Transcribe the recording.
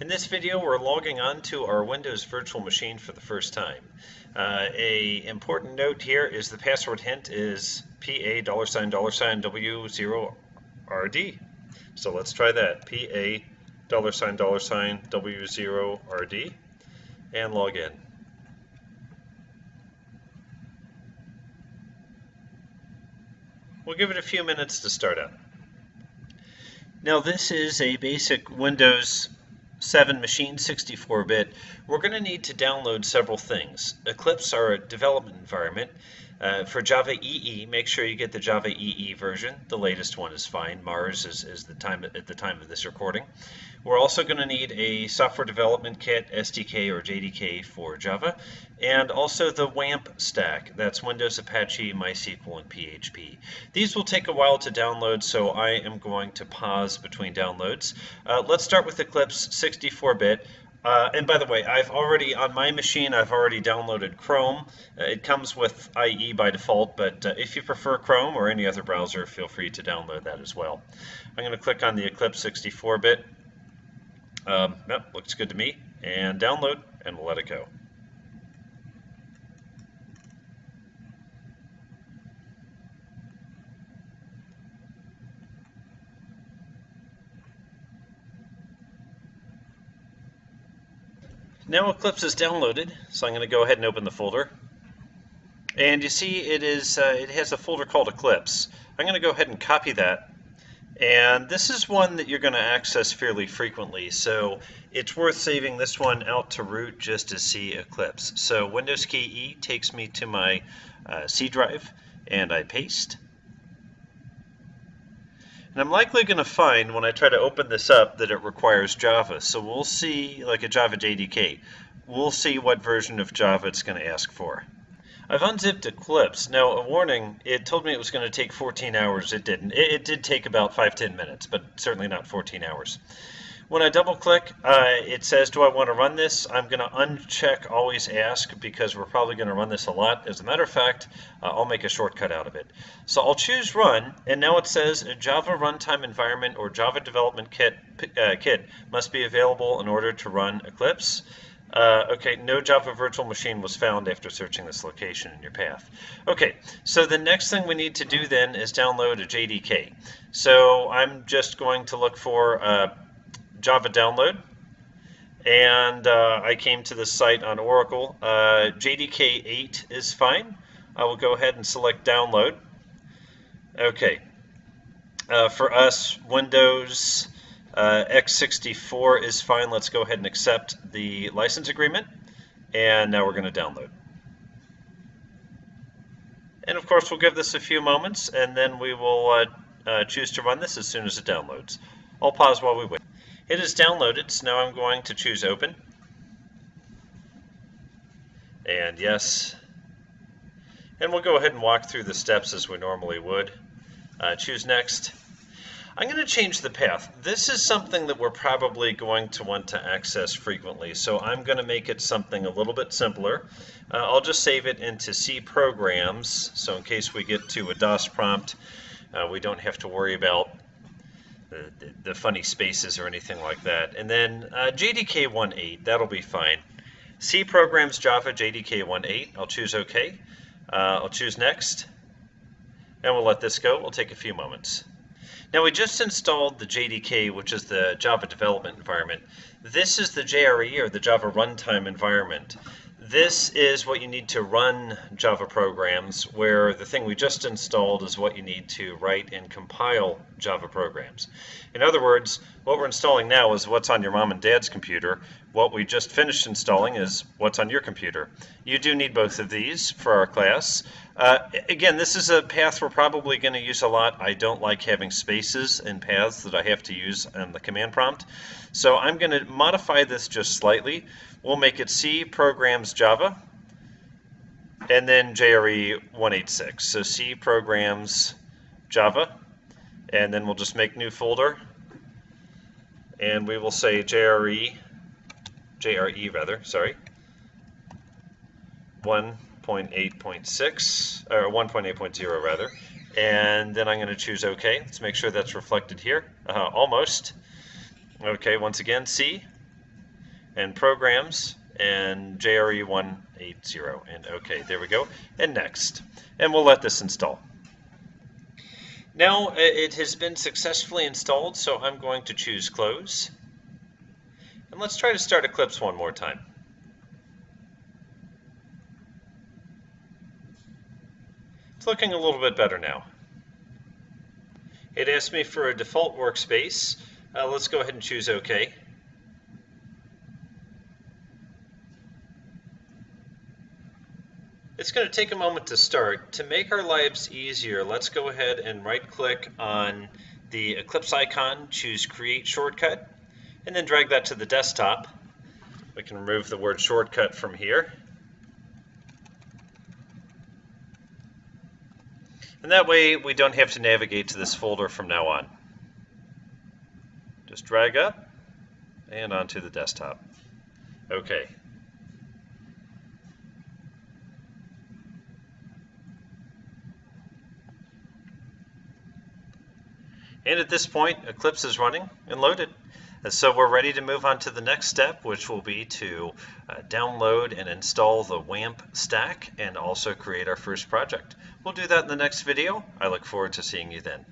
In this video, we're logging on to our Windows virtual machine for the first time. Uh, a important note here is the password hint is PA dollar sign dollar sign W0RD. So let's try that. PA dollar sign dollar sign W0RD and log in. We'll give it a few minutes to start up. Now this is a basic Windows 7 machine 64-bit, we're going to need to download several things. Eclipse are a development environment. Uh, for Java EE, make sure you get the Java EE version. The latest one is fine. Mars is, is the time at the time of this recording. We're also going to need a software development kit, SDK or JDK for Java, and also the WAMP stack. That's Windows, Apache, MySQL, and PHP. These will take a while to download, so I am going to pause between downloads. Uh, let's start with Eclipse 64-bit. Uh, and by the way, I've already, on my machine, I've already downloaded Chrome. Uh, it comes with IE by default, but uh, if you prefer Chrome or any other browser, feel free to download that as well. I'm going to click on the Eclipse 64-bit. Um, yep, looks good to me. And download, and we'll let it go. Now Eclipse is downloaded, so I'm going to go ahead and open the folder. And you see it is uh, it has a folder called Eclipse. I'm going to go ahead and copy that. And this is one that you're going to access fairly frequently, so it's worth saving this one out to root just to see Eclipse. So Windows key E takes me to my uh, C drive, and I paste. And I'm likely going to find when I try to open this up that it requires Java. So we'll see, like a Java JDK, we'll see what version of Java it's going to ask for. I've unzipped Eclipse. Now, a warning, it told me it was going to take 14 hours. It didn't. It, it did take about 5-10 minutes, but certainly not 14 hours. When I double click, uh, it says, do I want to run this? I'm going to uncheck always ask because we're probably going to run this a lot. As a matter of fact, uh, I'll make a shortcut out of it. So I'll choose run, and now it says a Java runtime environment or Java development kit, uh, kit must be available in order to run Eclipse. Uh, okay, no Java virtual machine was found after searching this location in your path. Okay, so the next thing we need to do then is download a JDK. So I'm just going to look for uh, Java download. And uh, I came to this site on Oracle. Uh, JDK 8 is fine. I will go ahead and select download. Okay. Uh, for us, Windows uh, x64 is fine. Let's go ahead and accept the license agreement. And now we're going to download. And of course, we'll give this a few moments, and then we will uh, uh, choose to run this as soon as it downloads. I'll pause while we wait. It is downloaded, so now I'm going to choose open. And yes. And we'll go ahead and walk through the steps as we normally would. Uh, choose next. I'm going to change the path. This is something that we're probably going to want to access frequently, so I'm going to make it something a little bit simpler. Uh, I'll just save it into C programs, so in case we get to a DOS prompt, uh, we don't have to worry about the, the, funny spaces or anything like that. And then uh, JDK 1.8, that'll be fine. C programs Java JDK 1.8, I'll choose OK. Uh, I'll choose next, and we'll let this go. We'll take a few moments. Now we just installed the JDK, which is the Java development environment. This is the JRE, or the Java runtime environment. This is what you need to run Java programs, where the thing we just installed is what you need to write and compile Java programs. In other words, what we're installing now is what's on your mom and dad's computer. What we just finished installing is what's on your computer. You do need both of these for our class. Uh, again, this is a path we're probably going to use a lot. I don't like having spaces in paths that I have to use on the command prompt. So I'm going to modify this just slightly. We'll make it C programs Java and then JRE 186. So C programs Java and then we'll just make new folder and we will say JRE JRE rather, sorry 1.8.6 or 1.8.0 rather and then I'm going to choose OK. Let's make sure that's reflected here. Uh, almost. Okay, once again, C and programs and JRE180 and okay there we go and next and we'll let this install. Now it has been successfully installed so I'm going to choose close and let's try to start Eclipse one more time. It's looking a little bit better now. It asked me for a default workspace. Uh, let's go ahead and choose OK. It's going to take a moment to start. To make our lives easier, let's go ahead and right click on the Eclipse icon, choose Create Shortcut, and then drag that to the desktop. We can remove the word shortcut from here. And that way we don't have to navigate to this folder from now on. Just drag up and onto the desktop. Okay, And at this point, Eclipse is running and loaded. And so we're ready to move on to the next step, which will be to uh, download and install the WAMP stack and also create our first project. We'll do that in the next video. I look forward to seeing you then.